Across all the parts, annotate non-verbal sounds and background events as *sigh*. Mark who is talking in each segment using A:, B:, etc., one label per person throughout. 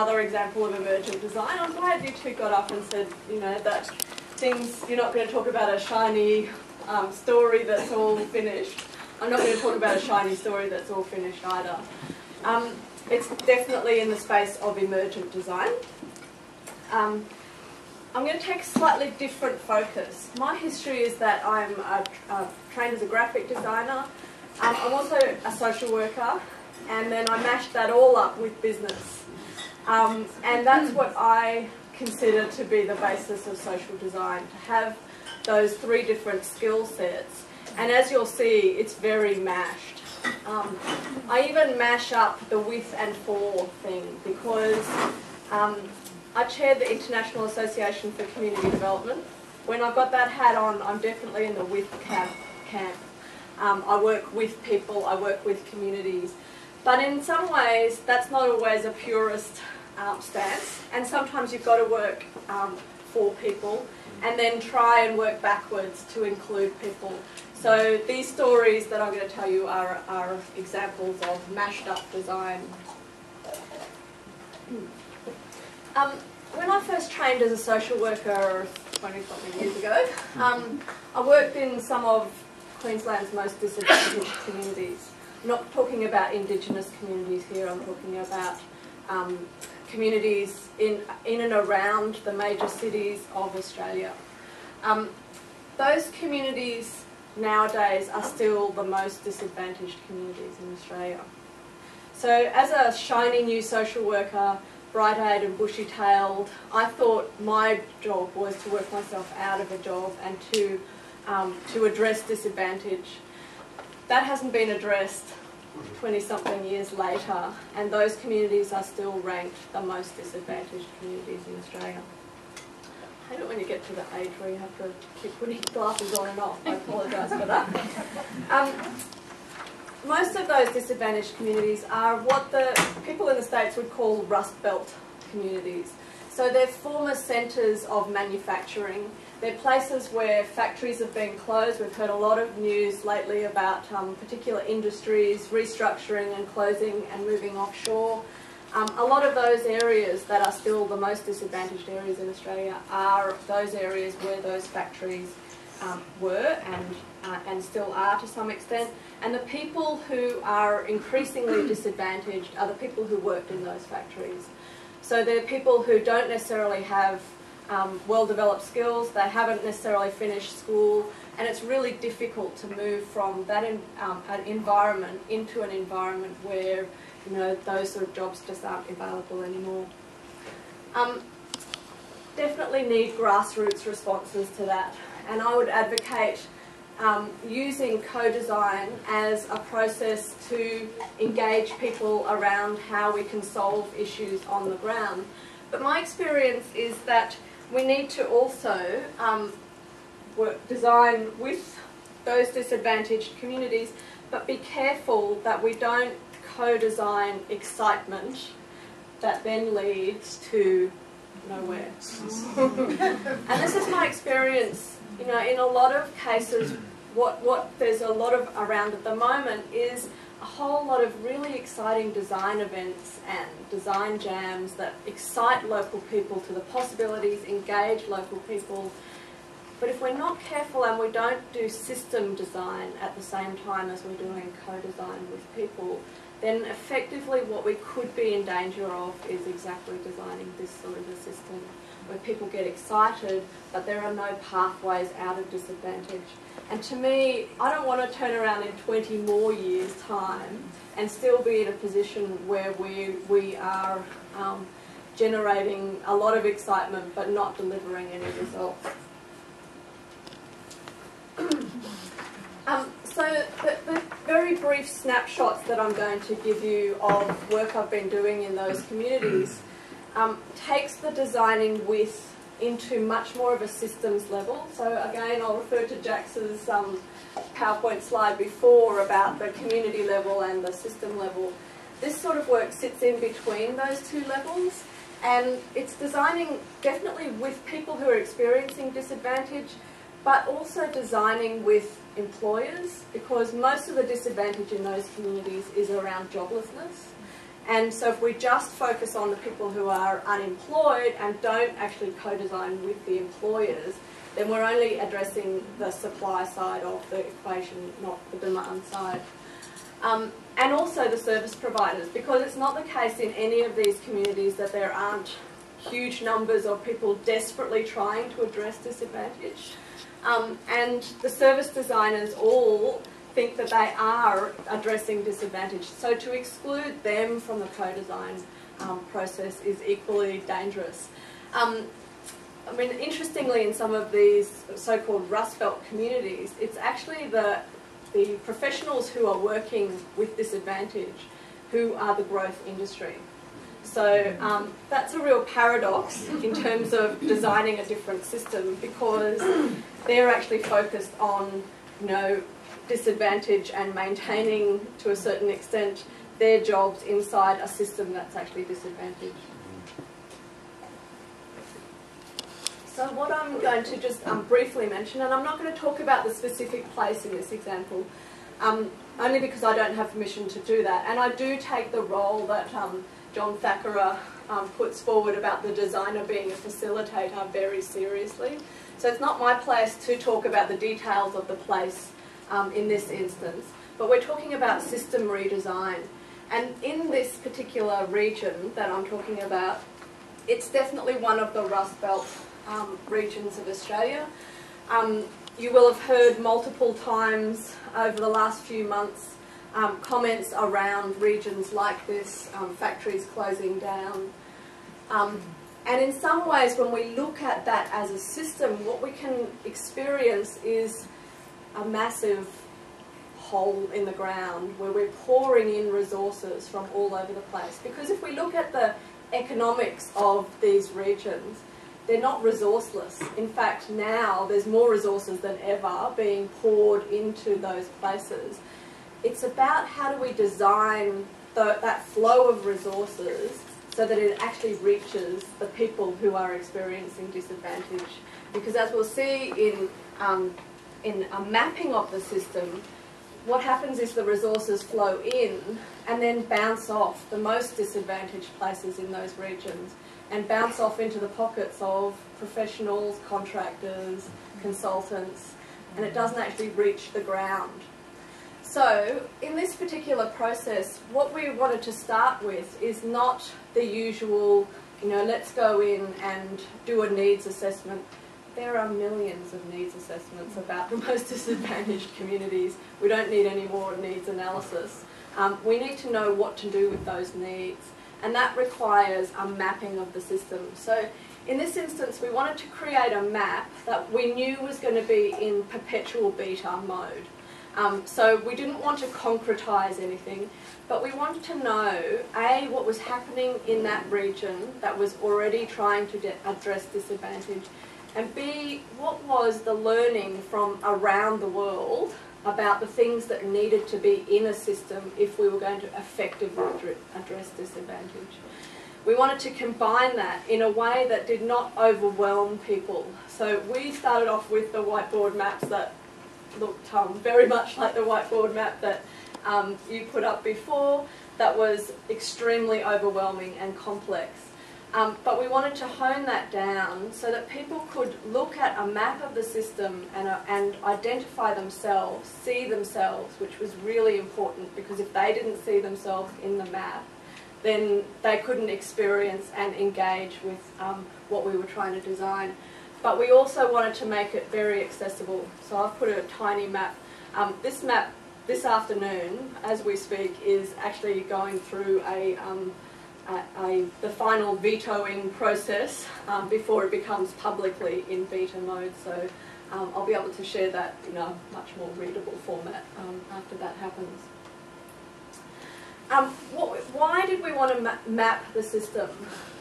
A: another example of emergent design. I'm glad you two got up and said, you know, that things, you're not going to talk about a shiny um, story that's all finished. I'm not going to talk about a shiny story that's all finished either. Um, it's definitely in the space of emergent design. Um, I'm going to take a slightly different focus. My history is that I'm a, a, trained as a graphic designer. Um, I'm also a social worker, and then I mashed that all up with business. Um, and that's what I consider to be the basis of social design, to have those three different skill sets. And as you'll see, it's very mashed. Um, I even mash up the with and for thing because um, I chair the International Association for Community Development. When I've got that hat on, I'm definitely in the with camp. camp. Um, I work with people, I work with communities. But in some ways, that's not always a purist um, stance, and sometimes you've got to work um, for people and then try and work backwards to include people. So these stories that I'm going to tell you are, are examples of mashed up design. Um, when I first trained as a social worker 20 something years ago, um, I worked in some of Queensland's most disadvantaged communities. I'm not talking about Indigenous communities here, I'm talking about um, communities in, in and around the major cities of Australia. Um, those communities nowadays are still the most disadvantaged communities in Australia. So as a shiny new social worker, bright-eyed and bushy-tailed, I thought my job was to work myself out of a job and to, um, to address disadvantage. That hasn't been addressed 20 something years later, and those communities are still ranked the most disadvantaged communities in Australia. I hate it when you get to the age where you have to keep putting *laughs* glasses on and off. I apologise for that. *laughs* Um, most of those disadvantaged communities are what the people in the States would call Rust Belt communities. So they're former centres of manufacturing they're places where factories have been closed. We've heard a lot of news lately about um, particular industries restructuring and closing and moving offshore. Um, a lot of those areas that are still the most disadvantaged areas in Australia are those areas where those factories um, were and, uh, and still are to some extent. And the people who are increasingly *clears throat* disadvantaged are the people who worked in those factories. So they're people who don't necessarily have um, well-developed skills, they haven't necessarily finished school, and it's really difficult to move from that in, um, an environment into an environment where you know those sort of jobs just aren't available anymore. Um, definitely need grassroots responses to that, and I would advocate um, using co-design as a process to engage people around how we can solve issues on the ground. But my experience is that we need to also um, work, design with those disadvantaged communities, but be careful that we don't co-design excitement that then leads to nowhere. and this is my experience, you know, in a lot of cases, what, what there's a lot of around at the moment is a whole lot of really exciting design events and design jams that excite local people to the possibilities, engage local people. But if we're not careful and we don't do system design at the same time as we're doing co-design with people, then effectively what we could be in danger of is exactly designing this sort of a system where people get excited but there are no pathways out of disadvantage. And to me, I don't want to turn around in 20 more years' time and still be in a position where we, we are um, generating a lot of excitement but not delivering any results. um, so the, the, very brief snapshots that I'm going to give you of work I've been doing in those communities um, takes the designing with into much more of a systems level. So again, I'll refer to Jax's um, PowerPoint slide before about the community level and the system level. This sort of work sits in between those two levels and it's designing definitely with people who are experiencing disadvantage but also designing with employers because most of the disadvantage in those communities is around joblessness And so if we just focus on the people who are unemployed and don't actually co-design with the employers, then we're only addressing the supply side of the equation, not the demand side. Um, and also the service providers, because it's not the case in any of these communities that there aren't huge numbers of people desperately trying to address disadvantage. Um, and the service designers all think that they are addressing disadvantage. So to exclude them from the co-design um, process is equally dangerous. Um, I mean, interestingly, in some of these so-called Rust Belt communities, it's actually the, the professionals who are working with disadvantage who are the growth industry. So um, that's a real paradox in terms of designing a different system because they're actually focused on, you know, disadvantage and maintaining to a certain extent their jobs inside a system that's actually disadvantaged. So what I'm going to just um, briefly mention, and I'm not going to talk about the specific place in this example, um, only because I don't have permission to do that. And I do take the role that um, John Thackara um, puts forward about the designer being a facilitator very seriously. So it's not my place to talk about the details of the place um, in this instance, but we're talking about system redesign. And in this particular region that I'm talking about, it's definitely one of the Rust Belt um, regions of Australia. Um, you will have heard multiple times over the last few months um, comments around regions like this, um, factories closing down. And in some ways, when we look at that as a system, what we can experience is a massive hole in the ground where we're pouring in resources from all over the place. Because if we look at the economics of these regions, they're not resourceless. In fact, now there's more resources than ever being poured into those places. It's about how do we design the, that flow of resources so that it actually reaches the people who are experiencing disadvantage. Because as we'll see in, um, in a mapping of the system, what happens is the resources flow in and then bounce off the most disadvantaged places in those regions and bounce off into the pockets of professionals, contractors, consultants, and it doesn't actually reach the ground. So, in this particular process, what we wanted to start with is not the usual, you know, let's go in and do a needs assessment. There are millions of needs assessments about the *laughs* most disadvantaged communities. We don't need any more needs analysis. Um, we need to know what to do with those needs, and that requires a mapping of the system. So, in this instance, we wanted to create a map that we knew was going to be in perpetual beta mode. Um, so we didn't want to concretise anything, but we wanted to know, A, what was happening in that region that was already trying to address disadvantage, and B, what was the learning from around the world about the things that needed to be in a system if we were going to effectively address disadvantage. We wanted to combine that in a way that did not overwhelm people. So we started off with the whiteboard maps that looked very much like the whiteboard map that um, you put up before that was extremely overwhelming and complex. Um, but we wanted to hone that down so that people could look at a map of the system and, uh, and identify themselves, see themselves, which was really important because if they didn't see themselves in the map, then they couldn't experience and engage with um, what we were trying to design. But we also wanted to make it very accessible. So I've put a tiny map. Um, this map this afternoon, as we speak, is actually going through a, um, a, a the final vetoing process um, before it becomes publicly in beta mode. So um, I'll be able to share that in a much more readable format um, after that happens. Um, what, why did we want to ma map the system?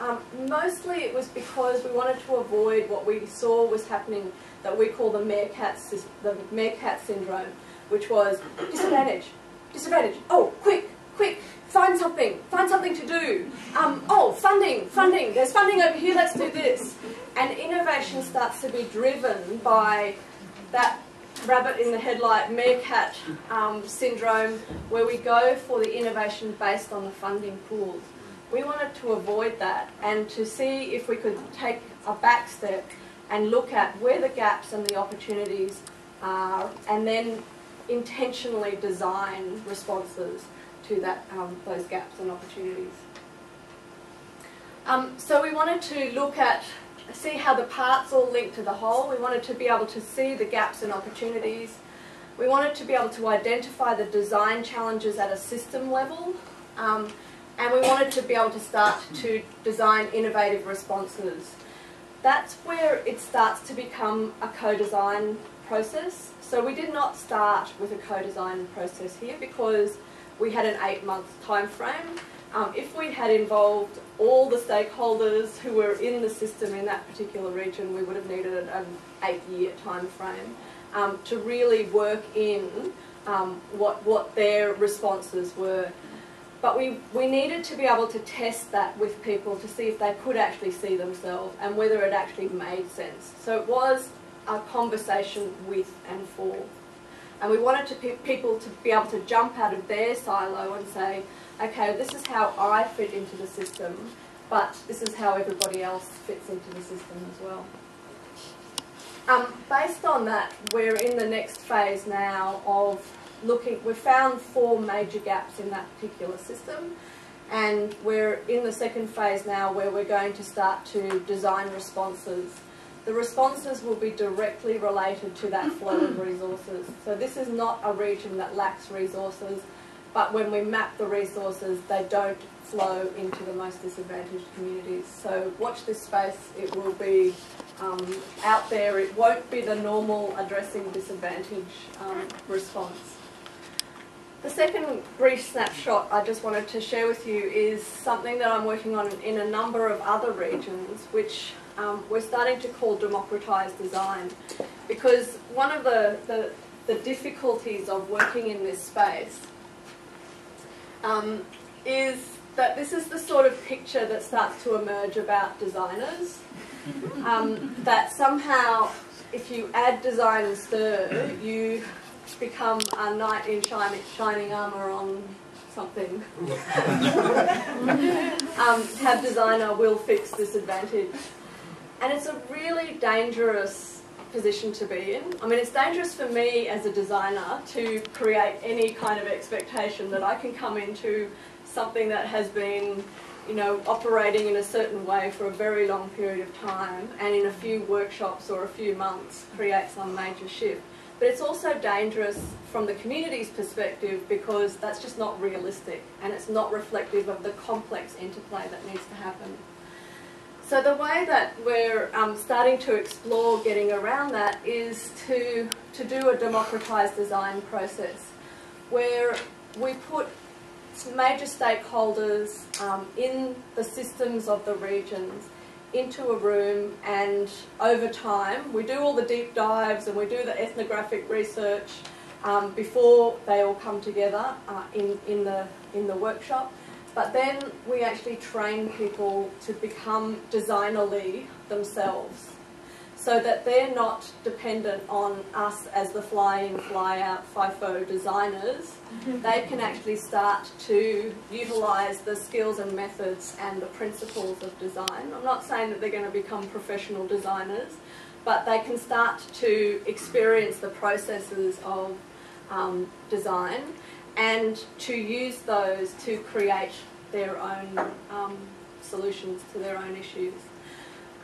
A: Um, mostly it was because we wanted to avoid what we saw was happening that we call the meerkat, the meerkat syndrome, which was disadvantage, disadvantage, oh, quick, quick, find something, find something to do. Um, oh, funding, funding, there's funding over here, let's do this. And innovation starts to be driven by that rabbit in the headlight, meerkat um, syndrome, where we go for the innovation based on the funding pools. We wanted to avoid that and to see if we could take a back step and look at where the gaps and the opportunities are and then intentionally design responses to that, um, those gaps and opportunities. Um, so we wanted to look at, see how the parts all link to the whole. We wanted to be able to see the gaps and opportunities. We wanted to be able to identify the design challenges at a system level. Um, and we wanted to be able to start to design innovative responses. That's where it starts to become a co-design process. So we did not start with a co-design process here because we had an eight-month time frame. Um, if we had involved all the stakeholders who were in the system in that particular region, we would have needed an eight-year time frame um, to really work in um, what, what their responses were. But we, we needed to be able to test that with people to see if they could actually see themselves and whether it actually made sense. So it was a conversation with and for. And we wanted to pe people to be able to jump out of their silo and say, okay, this is how I fit into the system, but this is how everybody else fits into the system as well. Um, based on that, we're in the next phase now of looking, we've found four major gaps in that particular system, and we're in the second phase now where we're going to start to design responses the responses will be directly related to that flow of *clears throat* resources. So this is not a region that lacks resources, but when we map the resources, they don't flow into the most disadvantaged communities. So watch this space, it will be um, out there, it won't be the normal addressing disadvantage um, response. The second brief snapshot I just wanted to share with you is something that I'm working on in a number of other regions, which um, we're starting to call democratised design because one of the, the, the, difficulties of working in this space um, is that this is the sort of picture that starts to emerge about designers. Um, that somehow, if you add design and stir, you become a knight in shining, shining armour on something. *laughs* um, have designer will fix this advantage. And it's a really dangerous position to be in. I mean, it's dangerous for me as a designer to create any kind of expectation that I can come into something that has been, you know, operating in a certain way for a very long period of time and in a few workshops or a few months create some major shift. But it's also dangerous from the community's perspective because that's just not realistic and it's not reflective of the complex interplay that needs to happen. So the way that we're um, starting to explore getting around that is to, to do a democratised design process where we put major stakeholders um, in the systems of the regions into a room and over time we do all the deep dives and we do the ethnographic research um, before they all come together uh, in, in, the, in the workshop but then we actually train people to become designerly themselves so that they're not dependent on us as the fly-in, fly-out FIFO designers. *laughs* they can actually start to utilise the skills and methods and the principles of design. I'm not saying that they're going to become professional designers, but they can start to experience the processes of um, design and to use those to create their own um, solutions to their own issues.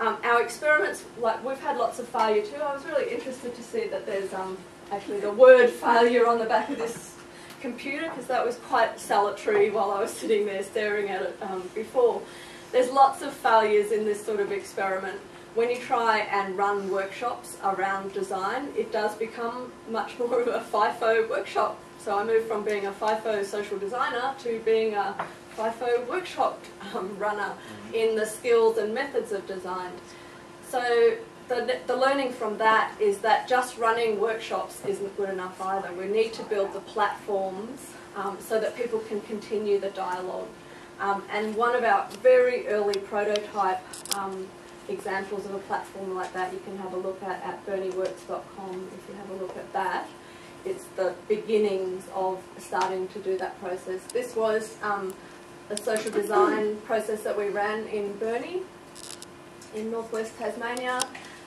A: Um, our experiments, like we've had lots of failure too. I was really interested to see that there's um, actually the word failure on the back of this computer because that was quite salutary while I was sitting there staring at it um, before. There's lots of failures in this sort of experiment. When you try and run workshops around design, it does become much *laughs* more of a FIFO workshop so I moved from being a FIFO social designer to being a FIFO workshop um, runner in the skills and methods of design. So the, the learning from that is that just running workshops isn't good enough either. We need to build the platforms um, so that people can continue the dialogue. Um, and one of our very early prototype um, examples of a platform like that you can have a look at at burnieworks.com if you have a look at that. It's the beginnings of starting to do that process. This was um, a social design process that we ran in Burnie in northwest Tasmania.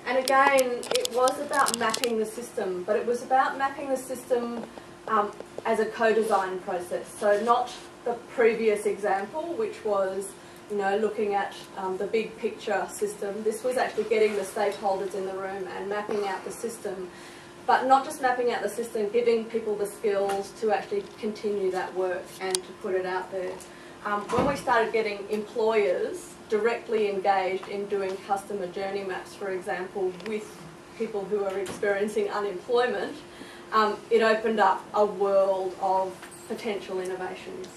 A: And again, it was about mapping the system, but it was about mapping the system um, as a co-design process. So not the previous example, which was you know, looking at um, the big picture system. This was actually getting the stakeholders in the room and mapping out the system. But not just mapping out the system, giving people the skills to actually continue that work and to put it out there. Um, when we started getting employers directly engaged in doing customer journey maps, for example, with people who are experiencing unemployment, um, it opened up a world of potential innovations.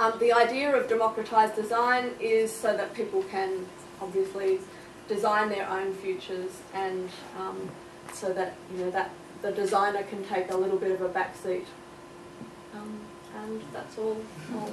A: Um, the idea of democratised design is so that people can obviously design their own futures and um, so that you know that the designer can take a little bit of a backseat. Um, and that's all. all.